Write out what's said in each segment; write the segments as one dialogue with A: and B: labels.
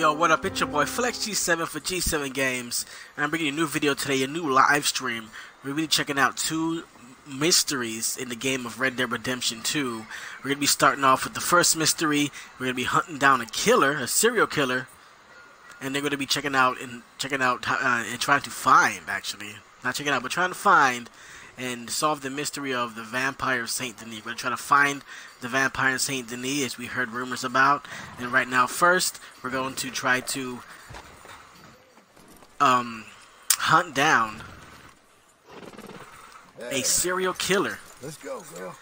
A: Yo, what up? It's your boy Flex G7 for G7 Games, and I'm bringing you a new video today, a new live stream. We're going to be checking out two mysteries in the game of Red Dead Redemption 2. We're gonna be starting off with the first mystery. We're gonna be hunting down a killer, a serial killer, and they're gonna be checking out and checking out uh, and trying to find, actually, not checking out, but trying to find and solve the mystery of the vampire of Saint Denis. We're gonna try to find the vampire in Saint Denis, as we heard rumors about. And right now, first, we're going to try to um, hunt down a serial killer.
B: Let's go, girl.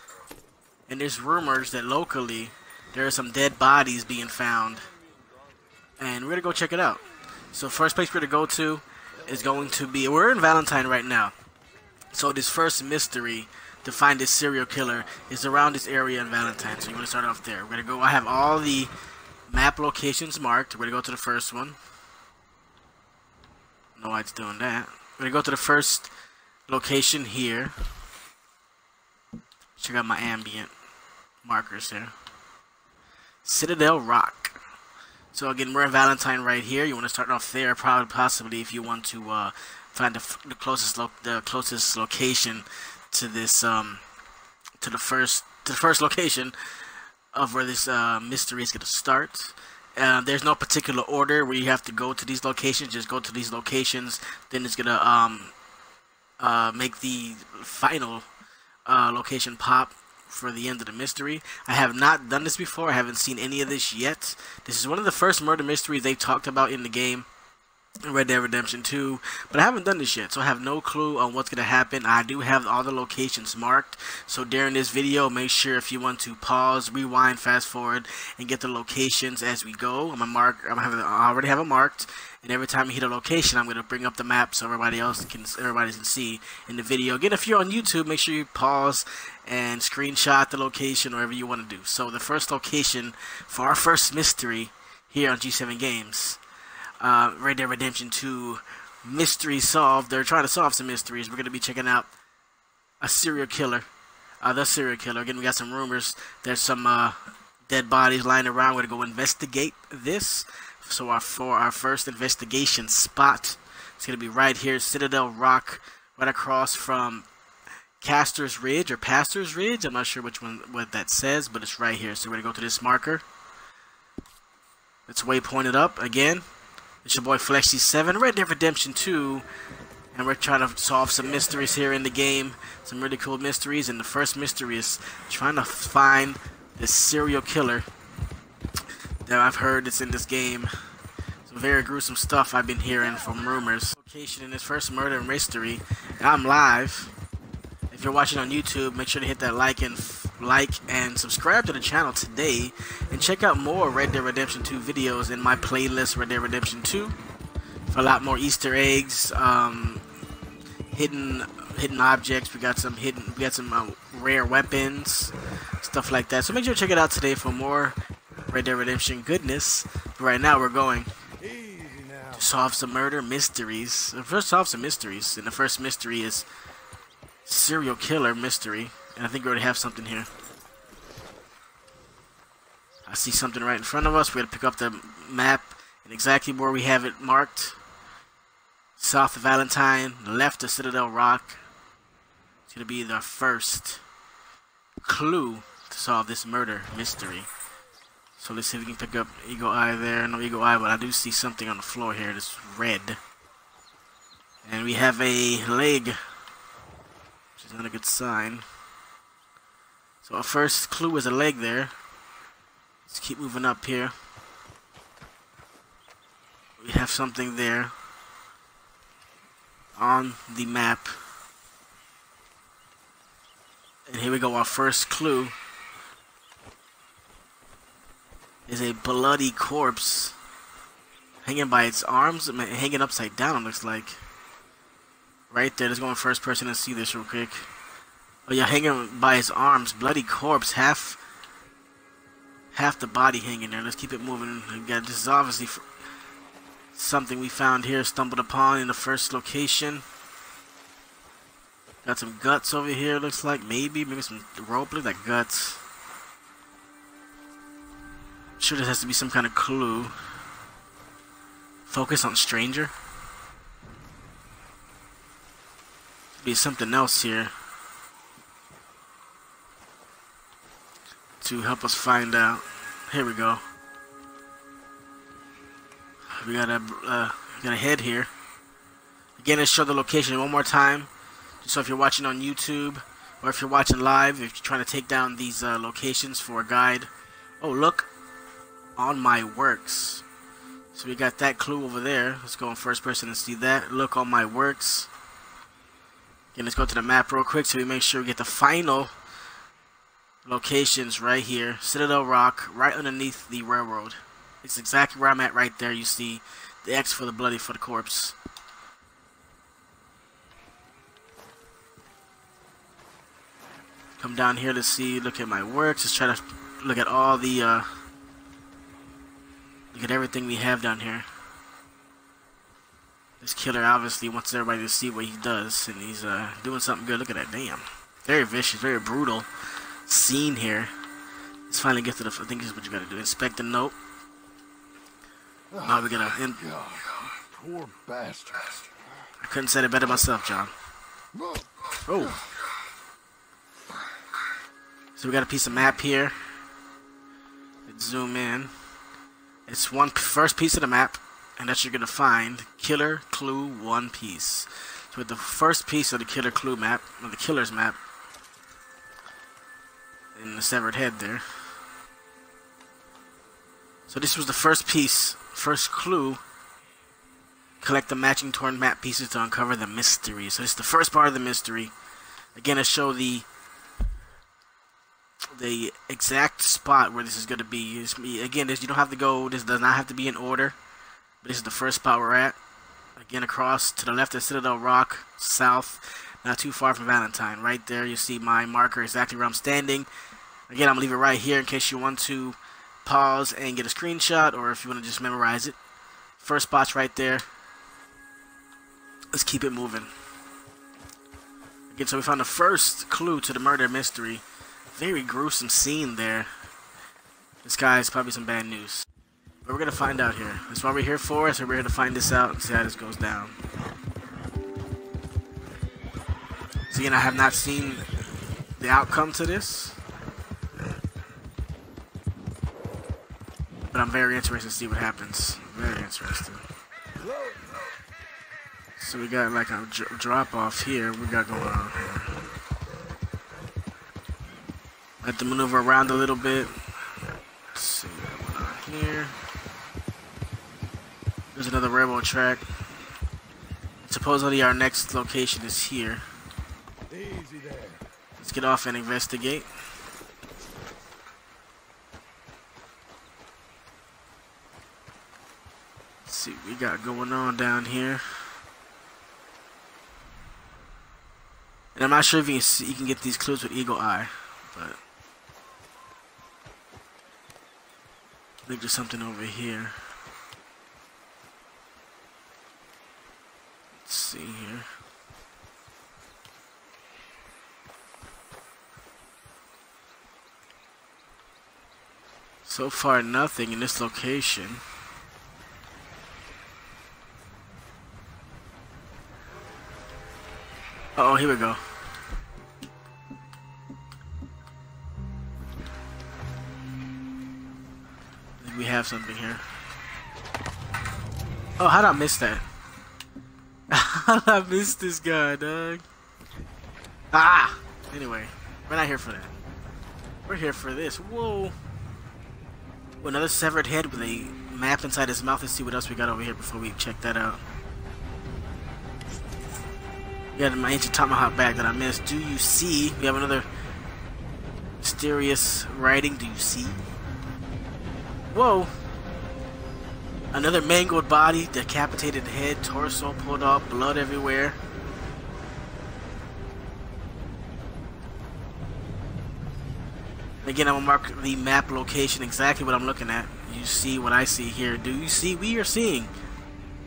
A: And there's rumors that locally there are some dead bodies being found. And we're gonna go check it out. So first place we're gonna go to is going to be we're in Valentine right now. So this first mystery to find this serial killer is around this area in Valentine. So you're gonna start off there. We're gonna go. I have all the map locations marked. We're gonna go to the first one. No, it's doing that. We're gonna go to the first location here. Check out my ambient markers there. Citadel Rock. So again, we're in Valentine right here. You want to start off there, probably possibly if you want to uh, find the, the closest the closest location to this um to the first to the first location of where this uh, mystery is going to start. Uh, there's no particular order where you have to go to these locations. Just go to these locations. Then it's gonna um uh, make the final uh, location pop for the end of the mystery. I have not done this before. I haven't seen any of this yet. This is one of the first murder mysteries they've talked about in the game. Red Dead Redemption 2, but I haven't done this yet, so I have no clue on what's going to happen. I do have all the locations marked, so during this video, make sure if you want to pause, rewind, fast forward, and get the locations as we go. I'm gonna mark. I'm have. I already have it marked, and every time you hit a location, I'm gonna bring up the map so everybody else can everybody can see in the video. Again, if you're on YouTube, make sure you pause and screenshot the location, or whatever you want to do. So the first location for our first mystery here on G7 Games uh, Red Dead Redemption 2 mystery solved. They're trying to solve some mysteries. We're going to be checking out a serial killer. Uh, the serial killer. Again, we got some rumors. There's some uh, dead bodies lying around. We're going to go investigate this. So our for our first investigation spot, it's going to be right here, Citadel Rock, right across from Caster's Ridge or Pastor's Ridge. I'm not sure which one what that says, but it's right here. So we're going to go to this marker. It's waypointed up again. It's your boy Flex G7, Red Dead Redemption 2, and we're trying to solve some mysteries here in the game. Some really cool mysteries, and the first mystery is trying to find this serial killer that I've heard that's in this game. Some very gruesome stuff I've been hearing from rumors. Location in this first murder mystery. and I'm live. If you're watching on YouTube, make sure to hit that like and like and subscribe to the channel today and check out more Red Dead Redemption 2 videos in my playlist Red Dead Redemption 2 for a lot more Easter eggs, um, hidden hidden objects. We got some hidden, we got some uh, rare weapons, stuff like that. So make sure to check it out today for more Red Dead Redemption goodness. But right now we're going to solve some murder mysteries. First, solve some mysteries, and the first mystery is serial killer mystery. And I think we already have something here. I see something right in front of us. We got to pick up the map and exactly where we have it marked. South of Valentine, left of Citadel Rock. It's going to be the first clue to solve this murder mystery. So let's see if we can pick up Eagle Eye there. No Eagle Eye, but I do see something on the floor here that's red. And we have a leg, which is not a good sign. So our first clue is a leg there. Let's keep moving up here. We have something there on the map. And here we go, our first clue is a bloody corpse hanging by its arms, hanging upside down, it looks like. Right there, let's go in first person and see this real quick. Oh yeah, hanging by his arms, bloody corpse, half half the body hanging there. Let's keep it moving. Again, this is obviously something we found here, stumbled upon in the first location. Got some guts over here, looks like. Maybe, maybe some rope. Look like guts. I'm sure this has to be some kind of clue. Focus on stranger. Be something else here. To help us find out. Here we go. We got a uh, got a head here. Again, let's show the location one more time. So if you're watching on YouTube or if you're watching live, if you're trying to take down these uh, locations for a guide. Oh, look on my works. So we got that clue over there. Let's go in first person and see that. Look on my works. Again, let's go to the map real quick so we make sure we get the final locations right here. Citadel Rock, right underneath the railroad. It's exactly where I'm at right there. You see the X for the bloody for the corpse. Come down here to see, look at my works. Just try to look at all the, uh, look at everything we have down here. This killer obviously wants everybody to see what he does, and he's uh, doing something good. Look at that, damn. Very vicious, very brutal scene here. Let's finally get to the, I think this is what you gotta do. Inspect the note. Now we gotta. Oh, in
B: Poor bastard.
A: I couldn't say it better myself, John. Oh. So we got a piece of map here. Let's zoom in. It's one first piece of the map, and that you're gonna find killer clue one piece. So with the first piece of the killer clue map, or the killer's map, in the severed head there. So this was the first piece First clue, collect the matching torn map pieces to uncover the mystery. So this is the first part of the mystery. Again, to show the the exact spot where this is going to be. again, this you don't have to go. This does not have to be in order. But this is the first spot we're at. Again, across to the left of Citadel Rock, south, not too far from Valentine. Right there, you see my marker exactly where I'm standing. Again, I'm gonna leave it right here in case you want to pause and get a screenshot or if you want to just memorize it. First spot's right there. Let's keep it moving. Again, so we found the first clue to the murder mystery. Very gruesome scene there. This guy's probably some bad news. But we're going to find out here. That's why we're here for, so we're here to find this out and see how this goes down. So again, I have not seen the outcome to this. But I'm very interested to see what happens. Very interested. So we got like a drop off here. We got going on here. Let the maneuver around a little bit. Let's see what on here. There's another railroad track. Supposedly our next location is here. Let's get off and investigate. see what we got going on down here. And I'm not sure if you can, see, you can get these clues with Eagle Eye, but I think there's something over here. Let's see here. So far, nothing in this location. Uh oh, here we go. We have something here. Oh, how did I miss that? how did I miss this guy, dog? Ah! Anyway, we're not here for that. We're here for this. Whoa! Another severed head with a map inside his mouth. Let's see what else we got over here before we check that out. Got my ancient tomahawk bag that I missed. Do you see? We have another mysterious writing. Do you see? Whoa! Another mangled body, decapitated head, torso pulled off, blood everywhere. Again, I'm gonna mark the map location exactly what I'm looking at. You see what I see here. Do you see? We are seeing.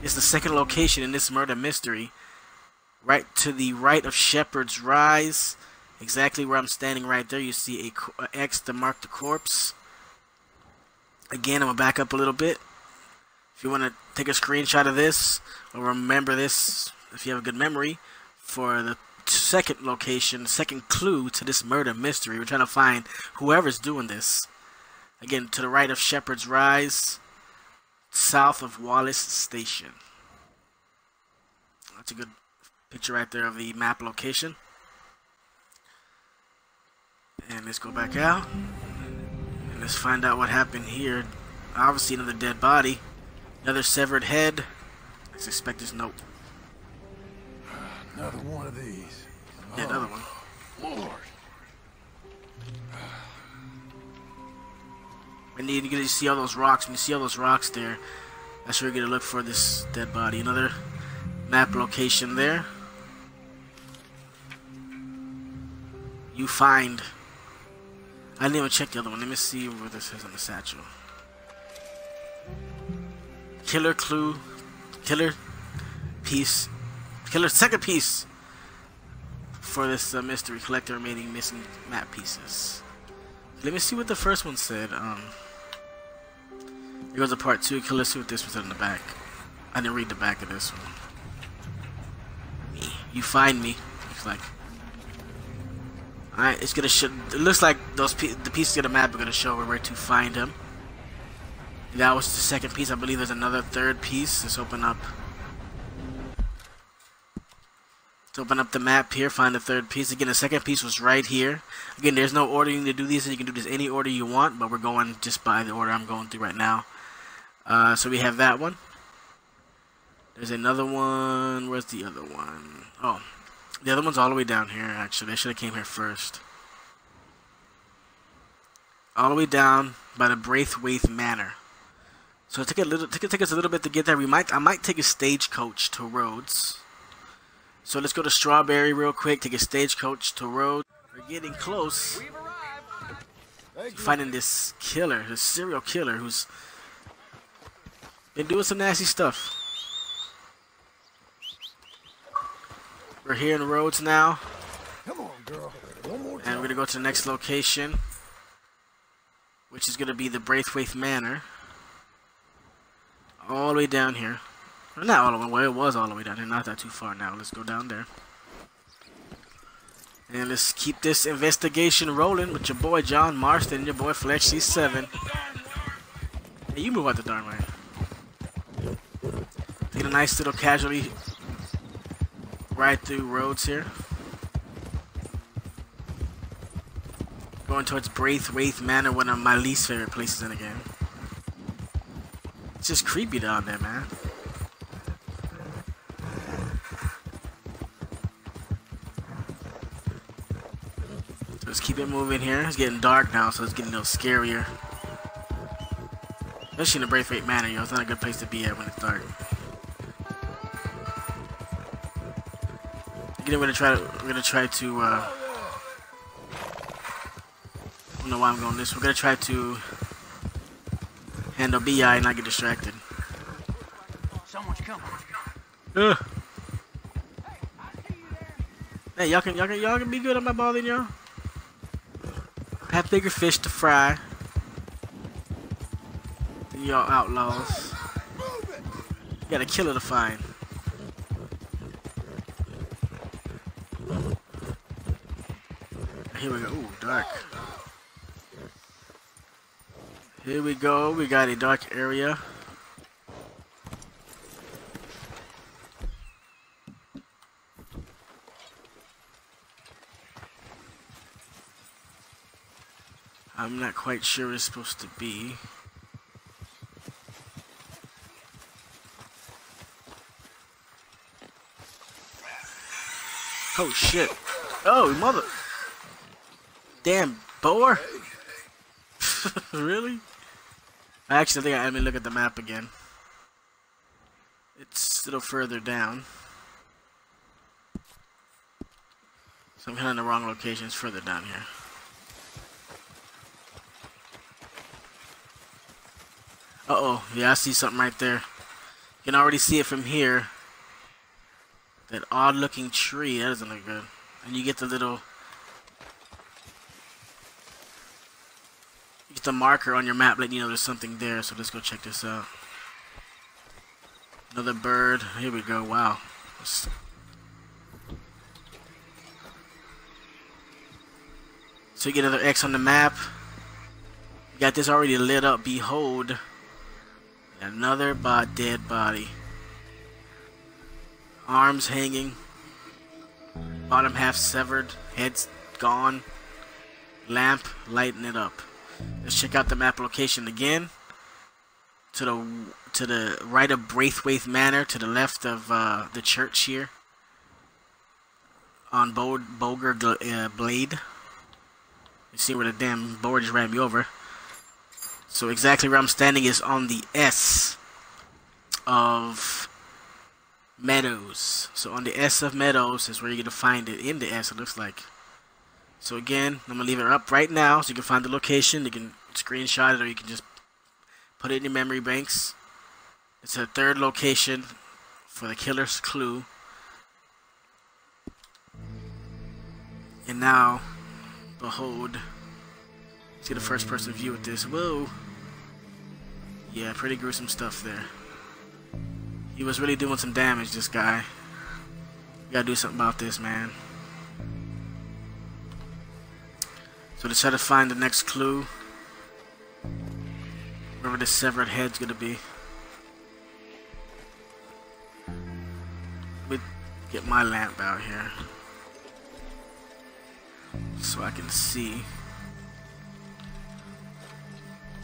A: It's the second location in this murder mystery right to the right of Shepherd's Rise, exactly where I'm standing right there, you see a, a X to mark the corpse. Again, I'm going to back up a little bit. If you want to take a screenshot of this or remember this if you have a good memory for the second location, second clue to this murder mystery. We're trying to find whoever's doing this. Again, to the right of Shepherd's Rise, south of Wallace Station. That's a good picture right there of the map location. And let's go back out. And let's find out what happened here. Obviously another dead body. Another severed head. Let's expect this note.
B: Another one of these.
A: Yeah, another one.
B: Oh, Lord.
A: I need to get to see all those rocks. When you see all those rocks there, that's where you're gonna look for this dead body. Another map location there. You find. I didn't even check the other one. Let me see what this is on the satchel. Killer clue, killer piece, killer second piece for this uh, mystery. Collect the remaining missing map pieces. Let me see what the first one said. Um, here goes a part two. Let's see what this was in the back. I didn't read the back of this one. You find me. Looks like. Alright, it's gonna show. It looks like those the pieces of the map are gonna show where to find him. That was the second piece. I believe there's another third piece. Let's open up. Let's open up the map here. Find the third piece. Again, the second piece was right here. Again, there's no ordering to do these. You can do this any order you want, but we're going just by the order I'm going through right now. Uh, so we have that one. There's another one. Where's the other one? Oh, the other one's all the way down here. Actually, they should have came here first. All the way down by the Braithwaite Manor. So it took a little. Took, take us a little bit to get there. We might. I might take a stagecoach to Rhodes. So let's go to Strawberry real quick. Take a stagecoach to Rhodes. We're getting close. Finding this killer, this serial killer who's been doing some nasty stuff. We're here in Rhodes now,
B: Come on, girl. One more
A: and we're gonna go to the next location, which is gonna be the Braithwaite Manor. All the way down here. Well, not all the way. Well, it was all the way down here. Not that too far now. Let's go down there. And let's keep this investigation rolling with your boy John Marston, and your boy Flex G7. Hey, you move out the darn way. Get a nice little casualty right through Rhodes here. Going towards Braithwaite Manor, one of my least favorite places in the game. It's just creepy down there, man. So let's keep it moving here. It's getting dark now, so it's getting a little scarier. Especially in the Braithwaite Manor, yo. It's not a good place to be at when it's dark. Again, we're gonna try to we're gonna try to uh I don't know why I'm going this. We're gonna try to handle BI and not get distracted.
C: Someone's coming.
A: Ugh. Hey, y'all can y'all can y'all can be good. I'm not bothering y'all. I have bigger fish to fry y'all outlaws. You got a killer to find. Here we go. Ooh, dark. Here we go. We got a dark area. I'm not quite sure it's supposed to be. Oh shit. Oh mother. Damn, boar. really? I actually, think I let me look at the map again. It's a little further down. So I'm kind of in the wrong location. It's further down here. Uh-oh. Yeah, I see something right there. You can already see it from here. That odd-looking tree. That doesn't look good. And you get the little... get the marker on your map letting you know there's something there. So let's go check this out. Another bird. Here we go. Wow. Let's- So you get another X on the map. You got this already lit up. Behold. Another bot dead body. Arms hanging. Bottom half severed. Head's gone. Lamp lighting it up. Let's check out the map location again. To the to the right of Braithwaite Manor, to the left of uh, the church here. On Bo Boger uh, Blade. You see where the damn board just ran me over. So exactly where I'm standing is on the S of Meadows. So on the S of Meadows is where you're gonna find it in the S. It looks like. So again, I'm gonna leave it up right now so you can find the location. You can screenshot it or you can just put it in your memory banks. It's a third location for the killer's clue. And now, behold, see the first person view with this. Whoa. Yeah, pretty gruesome stuff there. He was really doing some damage, this guy. We gotta do something about this, man. So to try to find the next clue, wherever this severed head's gonna be. Let me get my lamp out here. So I can see.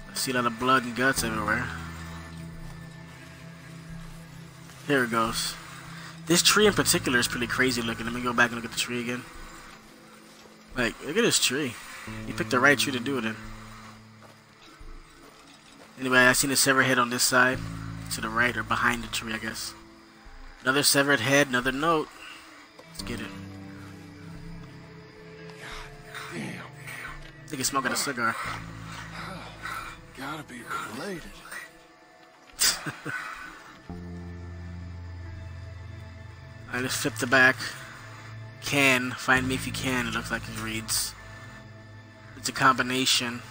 A: I see a lot of blood and guts everywhere. Here it goes. This tree in particular is pretty crazy looking. Let me go back and look at the tree again. Like, look at this tree. You picked the right tree to do it in. Anyway, I seen a severed head on this side. To the right or behind the tree, I guess. Another severed head, another note. Let's get it.
B: Damn.
A: I think he's smoking a cigar.
B: Gotta be related.
A: I just flipped the back. Can find me if you can. It looks like it reads. It's a combination.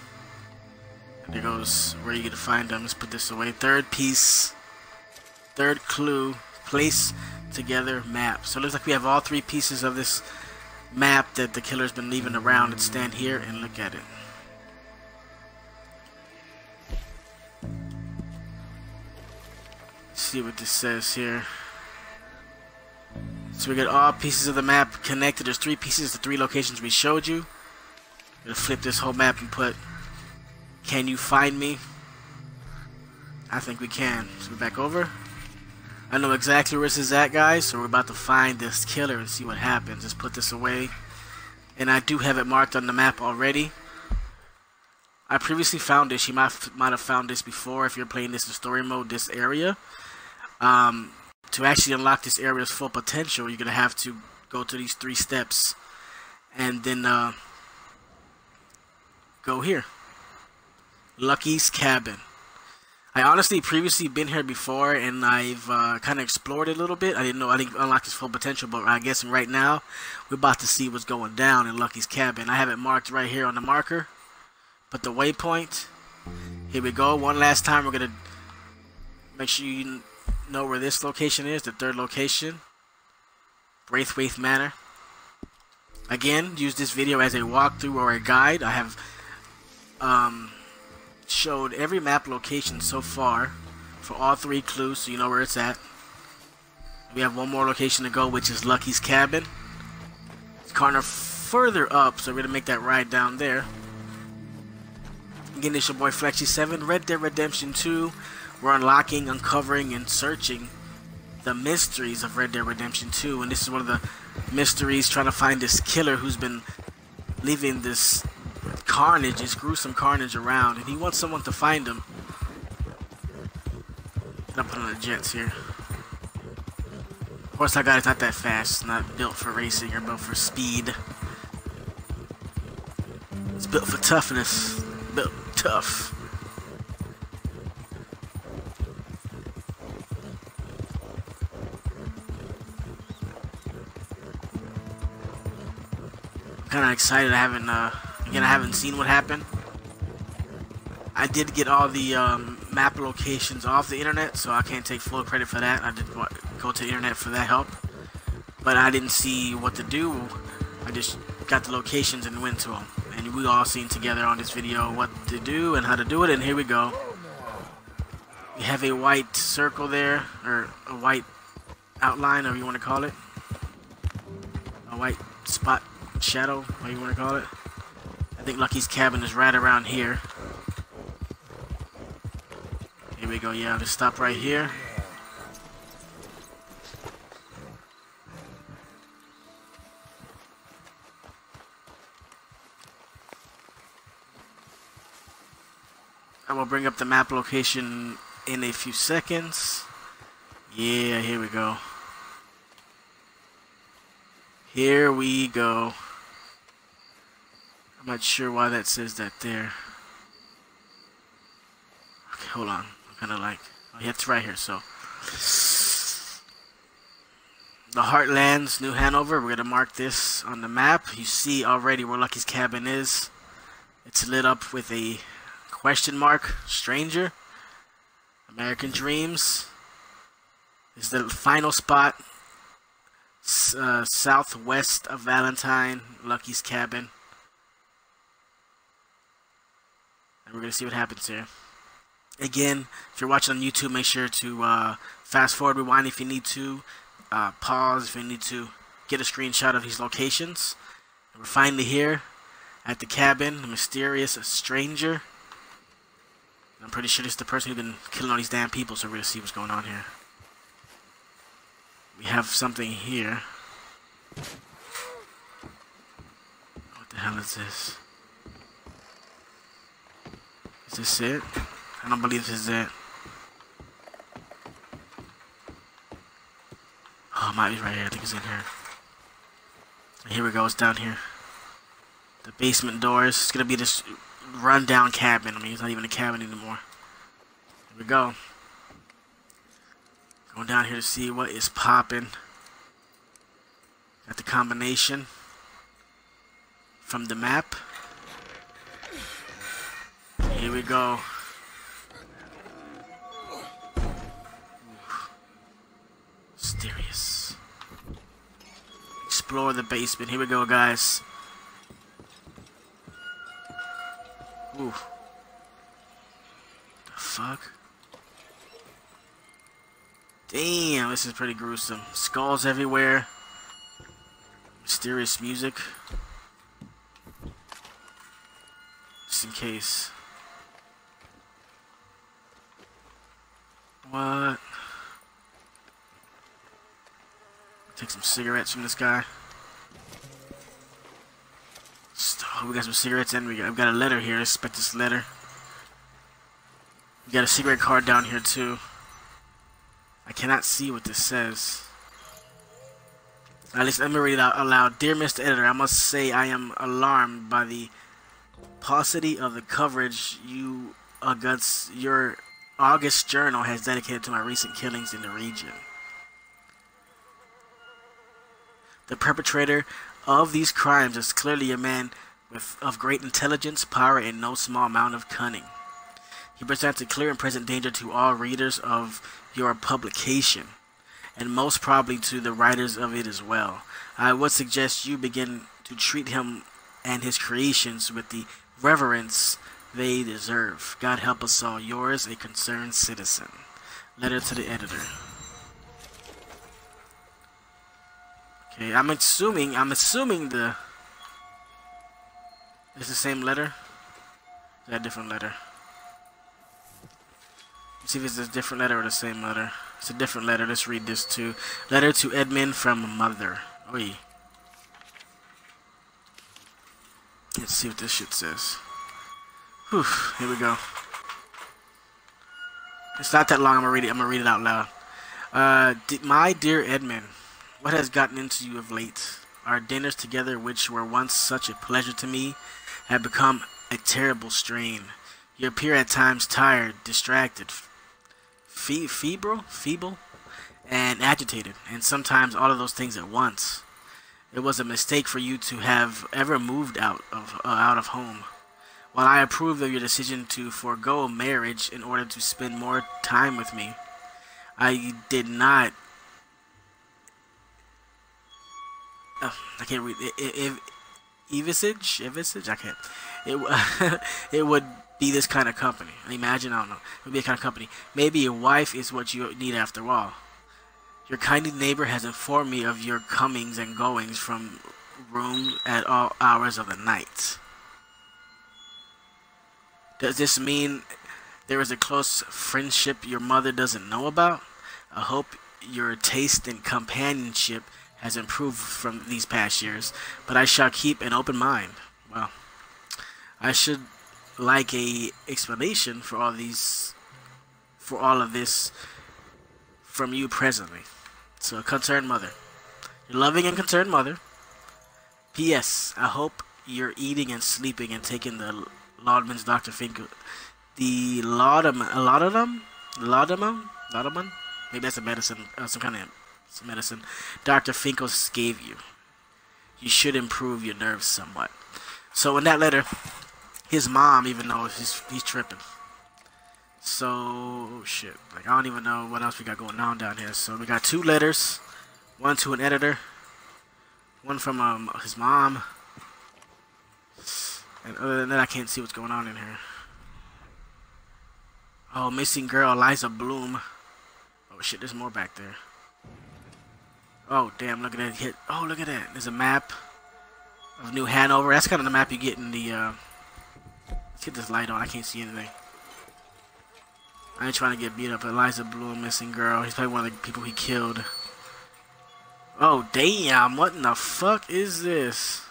A: There goes where you get to find them. Let's put this away. Third piece. Third clue. Place together map. So it looks like we have all three pieces of this map that the killer's been leaving around. Let's stand here and look at it. see what this says here. So we got all pieces of the map connected. There's three pieces, the three locations we showed you. Flip this whole map and put, can you find me? I think we can. So we're back over. I know exactly where this is at, guys. So we're about to find this killer and see what happens. Let's put this away. And I do have it marked on the map already. I previously found this. You might might have found this before if you're playing this in story mode. This area. Um, to actually unlock this area's full potential, you're gonna have to go to these three steps, and then uh, go here. Lucky's cabin. I honestly previously been here before, and I've uh, kind of explored it a little bit. I didn't know I didn't unlock its full potential, but I guess right now we're about to see what's going down in Lucky's cabin. I have it marked right here on the marker. But the waypoint. Here we go. One last time, we're gonna make sure you know where this location is, the third location. Braithwaite Manor. Again, use this video as a walkthrough or a guide. I have um, showed every map location so far for all three clues, so you know where it's at. We have one more location to go, which is Lucky's Cabin. It's corner further up, so we're gonna make that ride down there. Again, it's your boy Flex G7, Red Dead Redemption 2. We're unlocking, uncovering, and searching the mysteries of Red Dead Redemption 2. And this is one of the mysteries trying to find this killer who's been leaving this carnage, this gruesome carnage around. And he wants someone to find him. I'm putting on the jets here. Of course, that guy's not that fast. It's not built for racing or built for speed. It's built for toughness. Built tough. Kind of excited. I haven't, uh, again, I haven't seen what happened. I did get all the um, map locations off the internet, so I can't take full credit for that. I did go to the internet for that help, but I didn't see what to do. I just got the locations and went to them, and we all seen together on this video what to do and how to do it. And here we go. We have a white circle there, or a white outline, or you want to call it, a white spot shadow, what you want to call it. I think Lucky's cabin is right around here. Here we go, yeah, let's stop right here. I will bring up the map location in a few seconds. Yeah, here we go. Here we go. I'm not sure why that says that there. Okay, hold on. I'm kind of like... Oh, yeah, it's right here, so... The Heartlands, New Hanover. We're going to mark this on the map. You see already where Lucky's cabin is. It's lit up with a question mark. Stranger. American Dreams. Is the final spot. Uh, southwest of Valentine. Lucky's cabin. And we're going to see what happens here. Again, if you're watching on YouTube, make sure to uh, fast forward, rewind if you need to, uh, pause if you need to get a screenshot of these locations. And we're finally here at the cabin, the mysterious stranger. I'm pretty sure this is the person who's been killing all these damn people, so we're going to see what's going on here. We have something here. What the hell is this? Is this it? I don't believe this is it. Oh, it might be right here. I think it's in here. Here we go. It's down here. The basement doors. It's gonna be this rundown cabin. I mean, it's not even a cabin anymore. Here we go. Going down here to see what is popping. Got the combination from the map. We go. Mysterious. Explore the basement. Here we go, guys. Ooh. The fuck? Damn, this is pretty gruesome. Skulls everywhere. Mysterious music. Just in case. What? Take some cigarettes from this guy. Oh, we got some cigarettes and we got, I've got a letter here. Expect this letter. We got a cigarette card down here too. I cannot see what this says. At least let me read it out aloud. Dear Mr. Editor, I must say I am alarmed by the paucity of the coverage you against your August journal has dedicated to my recent killings in the region. The perpetrator of these crimes is clearly a man with, of great intelligence, power, and no small amount of cunning. He presents a clear and present danger to all readers of your publication, and most probably to the writers of it as well. I would suggest you begin to treat him and his creations with the reverence they deserve. God help us all. Yours, a concerned citizen. Letter to the editor. Okay, I'm assuming, I'm assuming the, it's the same letter. Is that a different letter? Let's see if it's a different letter or the same letter. It's a different letter. Let's read this too. Letter to Edmund from mother. Oi. Let's see what this shit says. Whew, here we go. It's not that long. I'm gonna read it. I'm gonna read it out loud. Uh, my dear Edmund, what has gotten into you of late? Our dinners together, which were once such a pleasure to me, have become a terrible strain. You appear at times tired, distracted, fe febrile, feeble, and agitated, and sometimes all of those things at once. It was a mistake for you to have ever moved out of uh, out of home. While I approve of your decision to forego marriage in order to spend more time with me, I did not. I can't read. If Evisage, Evisage, I can't. It it would be this kind of company. Imagine, I don't know, it would be a kind of company. Maybe a wife is what you need after all. Your kindly neighbor has informed me of your comings and goings from room at all hours of the night. Does this mean there is a close friendship your mother doesn't know about? I hope your taste in companionship has improved from these past years, but I shall keep an open mind. Well, I should like a explanation for all these for all of this from you presently. So, concerned mother. Your loving and concerned mother. P.S. I hope you're eating and sleeping and taking the Laudman's Dr. Finkel. The Laudaman, Laudanum? Laudaman? Laudaman? Maybe that's a medicine, uh, some kind of medicine Dr. Finkel's gave you. You should improve your nerves somewhat. So in that letter, his mom even knows he's, he's tripping. So, shit. Like, I don't even know what else we got going on down here. So, we got two letters. One to an editor. One from um, his mom. And other than that, I can't see what's going on in here. Oh, missing girl, Eliza Bloom. Oh shit, there's more back there. Oh, damn, look at that hit. Oh, look at that. There's a map of New Hanover. That's kind of the map you get in the, uh... Let's get this light on. I can't see anything. I ain't trying to get beat up. Eliza Bloom, missing girl. He's probably one of the people he killed. Oh, damn. What in the fuck is this?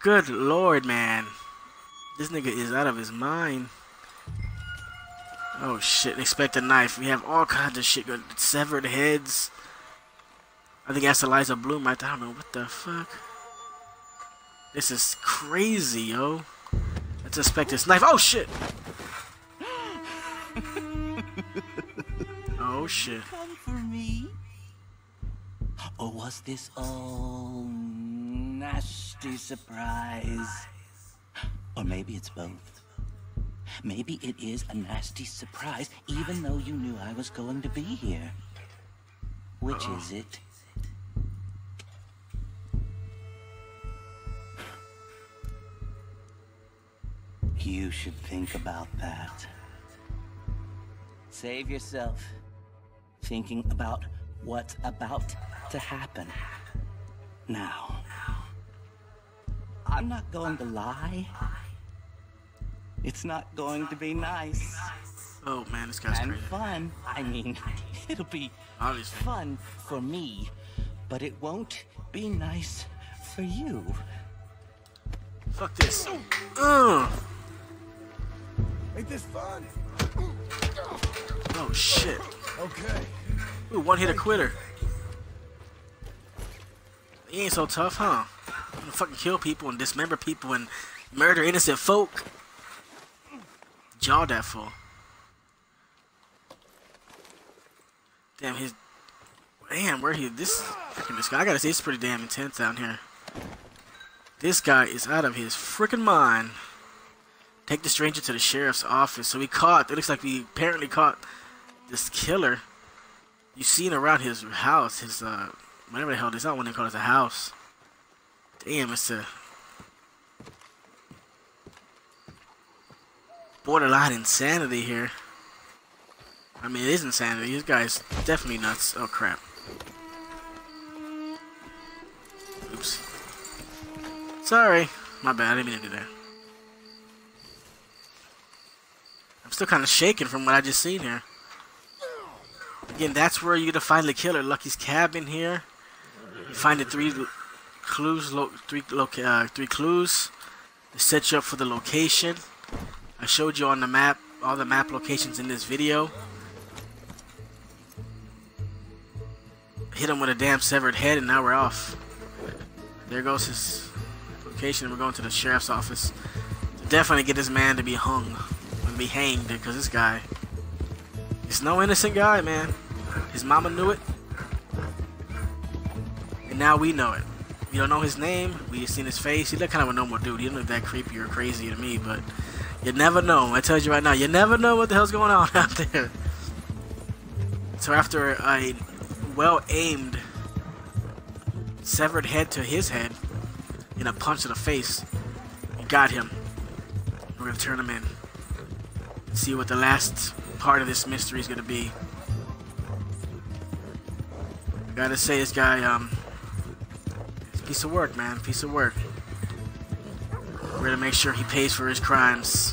A: Good lord, man. This nigga is out of his mind. Oh, shit. Expect a knife. We have all kinds of shit. Severed heads. I think that's Eliza Bloom right there. I don't know what the fuck. This is crazy, yo. Let's inspect this knife. Oh, shit. oh shit.
D: Come for me? Or was this all nasty surprise? Or maybe it's both. Maybe it is a nasty surprise, even though you knew I was going to be here. Which is it? You should think about that. Save yourself thinking about what's about to happen. Now, I'm not going to lie. It's not going to be nice
A: Oh man, this guy's
D: and
A: crazy.
D: fun. I mean, it'll be
A: Obviously.
D: fun for me, but it won't be nice for you.
A: Fuck this. Ugh.
B: Ain't this fun?
A: Oh shit.
B: Okay.
A: Ooh, one hit a quitter. He ain't so tough, huh? I'm Gonna fucking kill people and dismember people and murder innocent folk. Jaw that fool. Damn, his. Damn, where he. This. Freaking this guy. I gotta say, it's pretty damn intense down here. This guy is out of his freaking mind. Take the stranger to the sheriff's office. So we caught. It looks like we apparently caught this killer. You seen around his house, his uh, whatever the hell it is. I don't want to call it a house. Damn, it's a borderline insanity here. I mean, it is insanity. This guy's definitely nuts. Oh crap. Oops. Sorry. My bad. I didn't mean to do that. I'm still kind of shaking from what I just seen here. Again, that's where you're gonna find the killer. Lucky's cabin here. You find the three clues, lo three loca uh, three clues to set you up for the location. I showed you on the map all the map locations in this video. Hit him with a damn severed head, and now we're off. There goes his location. We're going to the sheriff's office to definitely get this man to be hung and be hanged because this guy is no innocent guy, man. His mama knew it, and now we know it. You don't know his name. We seen his face. He look kind of a normal dude. He don't look that creepy or crazy to me, but you never know. I tell you right now, you never know what the hell's going on out there. So after a well-aimed severed head to his head and a punch to the face, we got him. We're gonna turn him in. See what the last part of this mystery is gonna be. I Gotta say, this guy, um, piece of work, man. Piece of work. We're gonna make sure he pays for his crimes.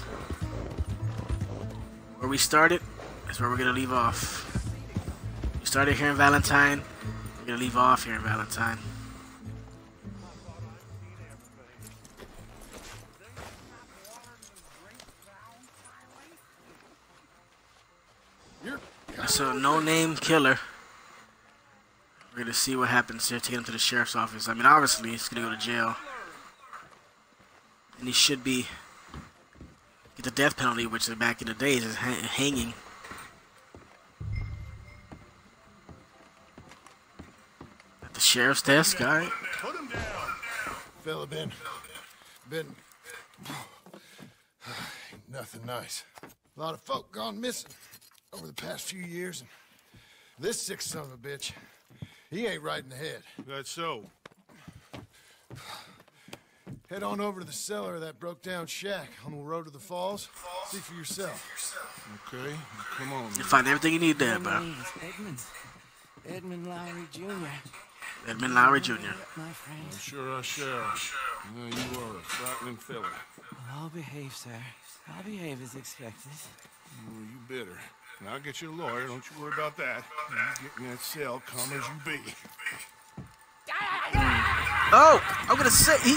A: Where we started is where we're gonna leave off. We started here in Valentine. We're gonna leave off here in Valentine. So no-name killer. We're gonna see what happens here. Take him to the sheriff's office. I mean, obviously, he's gonna go to jail, and he should be get the death penalty, which back in the days is ha hanging. At the sheriff's desk, all right.
B: Put him down. Fella been, been, nothing nice. A lot of folk gone missing over the past few years, and this sick son of a bitch, he ain't right in the head.
E: That's so.
B: Head on over to the cellar of that broke down shack on the road to the falls. See for yourself.
E: Okay, come on.
A: You find everything you need there,
D: My
A: bro.
D: name Edmund. Edmund Lowry Jr.
A: Edmund Lowry Jr.
D: My friend.
E: Sure I shall. Yeah, you are a frightening fella.
D: I'll behave, sir. I'll behave as expected.
E: Well, you better. And I'll get you a lawyer, don't you worry about that. You get in that cell, calm as you be.
A: Oh, I'm gonna say he.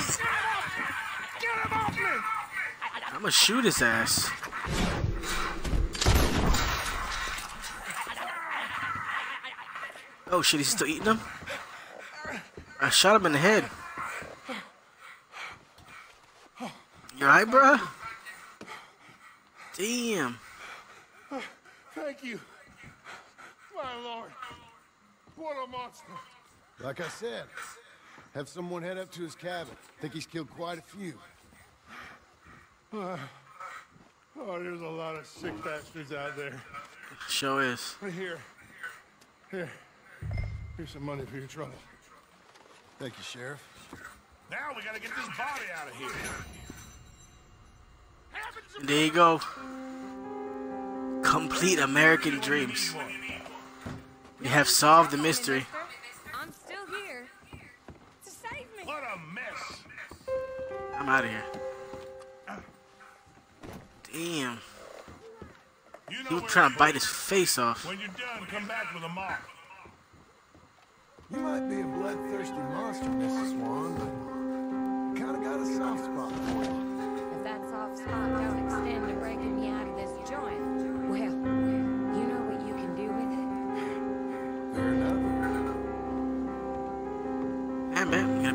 A: I'm gonna shoot his ass. Oh shit, he's still eating him? I shot him in the head. You alright, bruh? Damn.
E: Thank you. My lord. What a monster.
B: Like I said, have someone head up to his cabin. Think he's killed quite a few.
E: Uh, oh, there's a lot of sick bastards out there.
A: Show is.
E: But here. Here. Here's some money for your trouble.
B: Thank you, Sheriff.
E: Now we gotta get this body out of here.
A: There you go. Complete American dreams. We have solved the mystery.
F: I'm still here. To save me.
E: What a mess.
A: I'm out of here. Damn.
E: You know
A: He was trying to bite his face off.
E: When you're done, come back with a mop.
B: You might be a bloodthirsty monster, Mrs. Swan, but kinda got a soft spot for you.
F: If that soft spot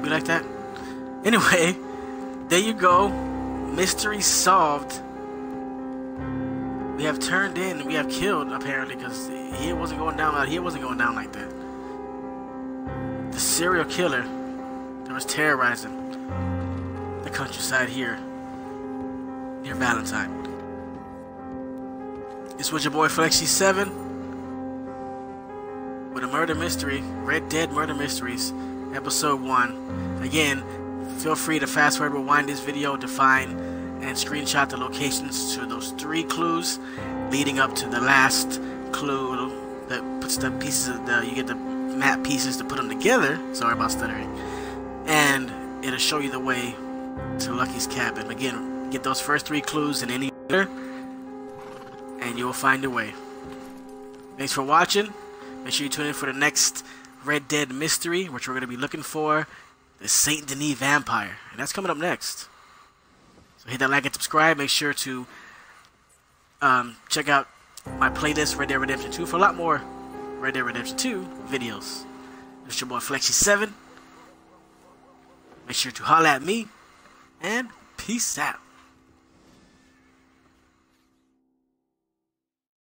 A: like that? Anyway, there you go. Mystery solved. We have turned in, we have killed apparently, because he wasn't going down. like- He wasn't going down like that. The serial killer that was terrorizing the countryside here near Valentine. This was your boy Flex G7 with a murder mystery, Red Dead Murder Mysteries, episode 1. Again, feel free to fast forward rewind this video to find and screenshot the locations to those three clues leading up to the last clue that puts the pieces of the you get the map pieces to put them together. Sorry about stuttering. And it'll show you the way to Lucky's cabin. Again, get those first three clues in any order and you'll find your way. Thanks for watching. Make sure you tune in for the next Red Dead mystery, which we're going to be looking for the Saint Denis Vampire. And that's coming up next. So hit that like and subscribe. Make sure to um, check out my playlist, Red Dead Redemption 2, for a lot more Red Dead Redemption 2 videos. It's your boy Flex G7. Make sure to holla at me, and peace out.